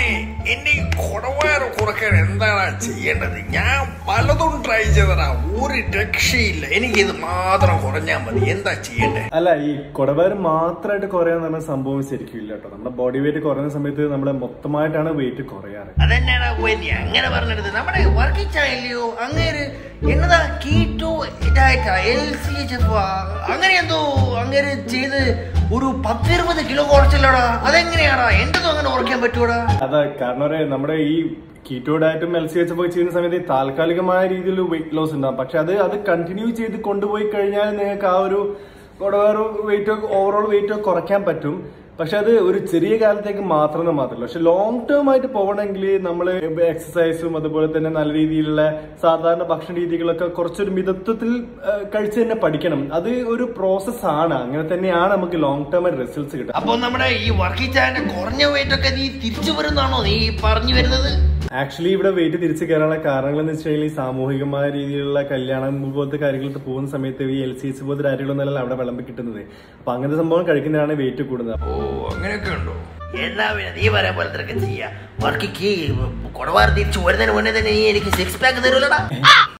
മോനെ എന്റെ ഈ കുടവയറ് കുറയ്ക്കാൻ എന്താണ് ചെയ്യേണ്ടത്? ഞാൻ പലതും ട്രൈ ചെയ്തതാ ഒരു രക്ഷയില്ല. എനിക്ക് ഇത് മാത്രം കുറഞ്ഞാൽ മതി. എന്താ ചെയ്യണ്ടേ? അല്ല ഈ കുടവയർ മാത്രമായിട്ട് കുറയാന്ന് പറഞ്ഞ സംഭവം ശരിക്കും ഇല്ല കേട്ടോ. നമ്മുടെ ബോഡി വെയിറ്റ് കുറയുന്ന സമയത്ത് നമ്മുടെ മൊത്തമായിട്ടാണ് വെയിറ്റ് കുറയാറ്. അതെന്നാടാ പോയി അങ്ങനെ പറഞ്ഞെടുത്ത് നമ്മുടെ വർക്കിച്ചായില്ലയോ അങ്ങേര് എന്നതാ കീറ്റോ ഡയറ്റാ എൽ സി എച്ച് അങ്ങനെ എന്തോ അങ്ങനെ ചെയ്ത് ഒരു പത്തിരുപത് കിലോ കുറച്ചില്ലടാ. അതെങ്ങനെയാടാ? എന്റെതും അങ്ങനെ കുറയ്ക്കാൻ പറ്റൂടാ? അതാ കാരണം നമ്മുടെ ഈ കീറ്റോ ഡയറ്റും എൽ സി എച്ച് ഒക്കെ ചെയ്യുന്ന സമയത്ത് താൽക്കാലികമായ രീതിയിൽ വെയിറ്റ് ലോസ് ഉണ്ടാകും പക്ഷെ അത് അത് കണ്ടിന്യൂ ചെയ്ത് കൊണ്ടുപോയി കഴിഞ്ഞാൽ നിങ്ങൾക്ക് ആ ഒരു വേറെ വെയിറ്റ് ഓവറോൾ വെയിറ്റ് കുറയ്ക്കാൻ പറ്റും. പക്ഷെ അത് ഒരു ചെറിയ കാലത്തേക്ക് മാത്രമേ മാത്രമല്ല. പക്ഷെ ലോങ് ടേം ആയിട്ട് പോകണമെങ്കിൽ നമ്മൾ എക്സസൈസും അതുപോലെ തന്നെ നല്ല രീതിയിലുള്ള സാധാരണ ഭക്ഷണ രീതികളൊക്കെ കുറച്ചൊരു മിതത്വത്തിൽ കഴിച്ച് തന്നെ പഠിക്കണം. അത് ഒരു പ്രോസസ് ആണ്. അങ്ങനെ തന്നെയാണ് നമുക്ക് ലോങ് ടേം ആയിട്ട് റിസൾട്ട്സ് കിട്ടുക. അപ്പൊ നമ്മുടെ ഈ വർക്കിച്ചാന്റെ കുറഞ്ഞ വെയിറ്റ് ഒക്കെ നീ തിരിച്ചു വരുന്നതാണോ? നീ പറഞ്ഞു വരുന്നത്? ആക്ച്വലി ഇവിടെ വെയിറ്റ് തിരിച്ചു കയറാനുള്ള കാരണങ്ങൾ എന്ന് വെച്ച് കഴിഞ്ഞാൽ ഈ സാമൂഹികമായ രീതിയിലുള്ള കല്യാണം പോലത്തെ കാര്യങ്ങളൊക്കെ പോകുന്ന സമയത്ത് ഈ എൽ സി എസ് പോലത്തെ കാര്യങ്ങളൊന്നല്ല അവിടെ വിളമ്പി കിട്ടുന്നത്. അപ്പൊ അങ്ങനത്തെ സംഭവം കഴിക്കുന്നതാണ് വെയിറ്റ് കൂടുന്നത്. ഓ അങ്ങനെയൊക്കെ ഉണ്ടോ? എന്നാ പിന്നെ നീ പറയാൻ പോലെ ചെയ്യാ. കുടവാർ തിരിച്ചു വരുന്നതിന് മുന്നേ തന്നെ നീ എനിക്ക് സിക്സ് പാക്ക് തരൂലടാ.